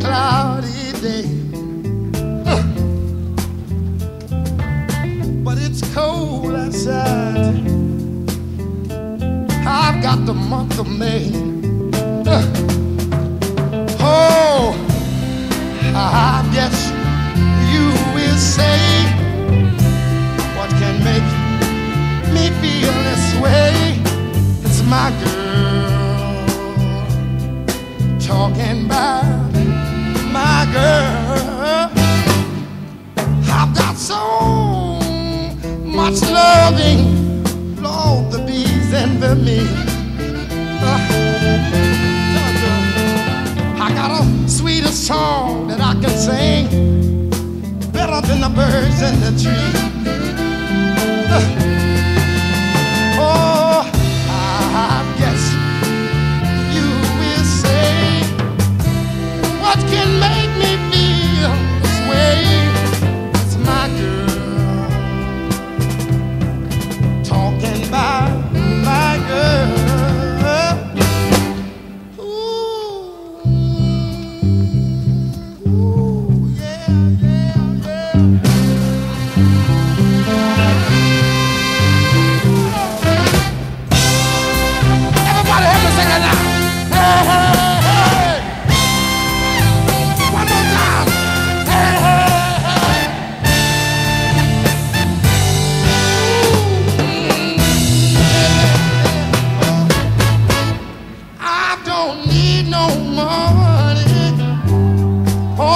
cloudy day. But it's cold outside. I've got the month of May. Oh, I guess you will say what can make me feel this way. It's my girl talking about girl. I've got so much loving, Lord, the bees envy me. Uh, I got a sweeter song that I can sing, better than the birds in the tree.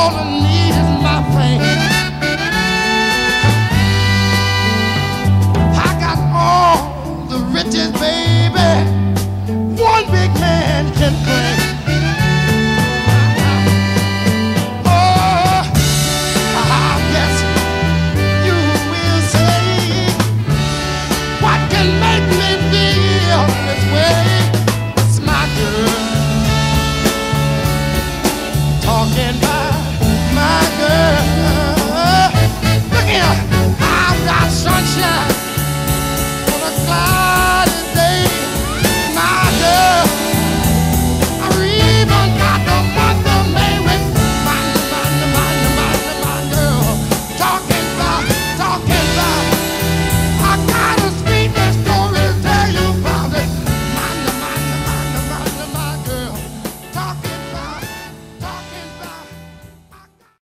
all I need is my. I got all the riches, baby, one big man can claim. Oh, make me feel this way